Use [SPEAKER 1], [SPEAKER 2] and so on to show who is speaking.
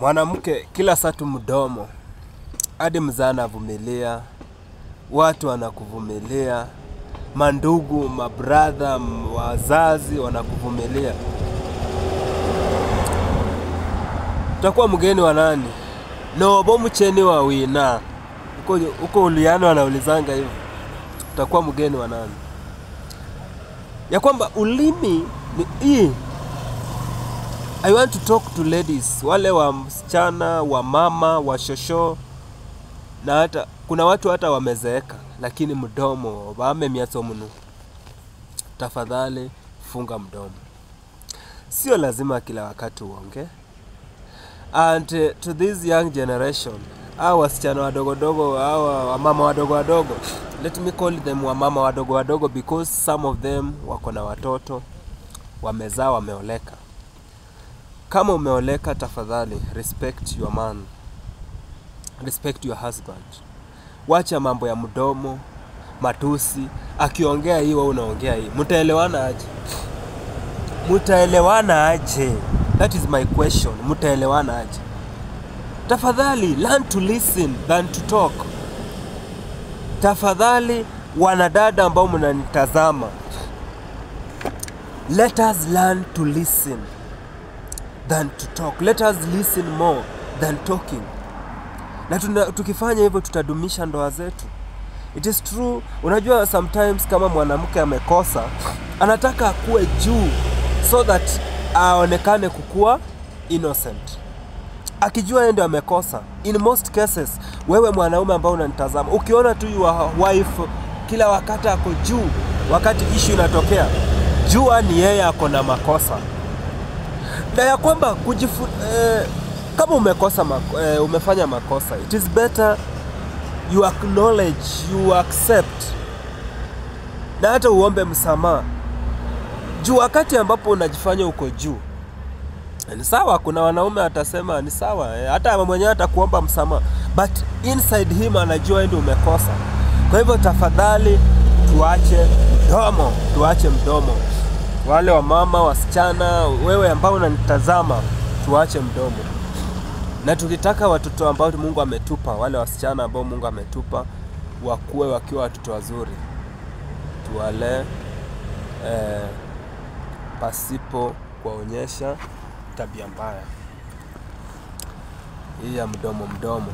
[SPEAKER 1] mwanamke kila satu mdomo, hadi mzaa anavumilia, watu wanakuvumilia, mandugu, mabradha, wazazi wanakuvumilia. Utakuwa mgeni wa nani? Nobo mcheni wa wina huko uliani wanaulizanga hivyo, utakuwa mgeni wa nani? Ya kwamba ulimi ni hii I want to talk to ladies, wale wa msichana, wa mama, wa shosho na hata kuna watu hata wamezeeka, lakini mdomo wame miaso mnu. Tafadhali funga mdomo, sio lazima kila wakati uonge. And uh, to this young generation, hawa wasichana wadogodogo, hawa wamama wadogo wadogo, let me call them wamama wadogo wadogo because some of them wako na watoto, wamezaa, wameoleka. Kama umeoleka, tafadhali respect your man, respect your husband. Wacha mambo ya mdomo, matusi. Akiongea hii, wewe unaongea hii, mtaelewana aje? Mtaelewana aje? That is my question. Mtaelewana aje? Tafadhali learn to listen than to talk. Tafadhali wanadada ambao mnanitazama, let us learn to listen than to talk. Let us listen more than talking. Na tuna, tukifanya hivyo tutadumisha ndoa zetu. It is true. Unajua, sometimes kama mwanamke amekosa, anataka akuwe juu so that aonekane kukuwa innocent, akijua yeye ndio amekosa. In most cases, wewe mwanaume ambao unanitazama, ukiona tu your wife kila wakati ako juu, wakati issue inatokea, jua ni yeye ako na makosa na ya kwamba kujifu, eh, kama umekosa mako, eh, umefanya makosa it is better you acknowledge you accept na hata uombe msamaha. Juu wakati ambapo unajifanya uko juu ni sawa kuna wanaume atasema ni sawa eh, hata mwenyewe atakuomba msamaha but inside him anajua ndio umekosa. Kwa hivyo tafadhali tuache mdomo tuache mdomo wale wa mama wasichana wewe ambao unanitazama tuache mdomo. Na tukitaka watoto ambao mungu ametupa wale wasichana ambao mungu ametupa wakuwe wakiwa watoto wazuri. Tuwalee eh, pasipo kuwaonyesha tabia mbaya. Hii ya mdomo mdomo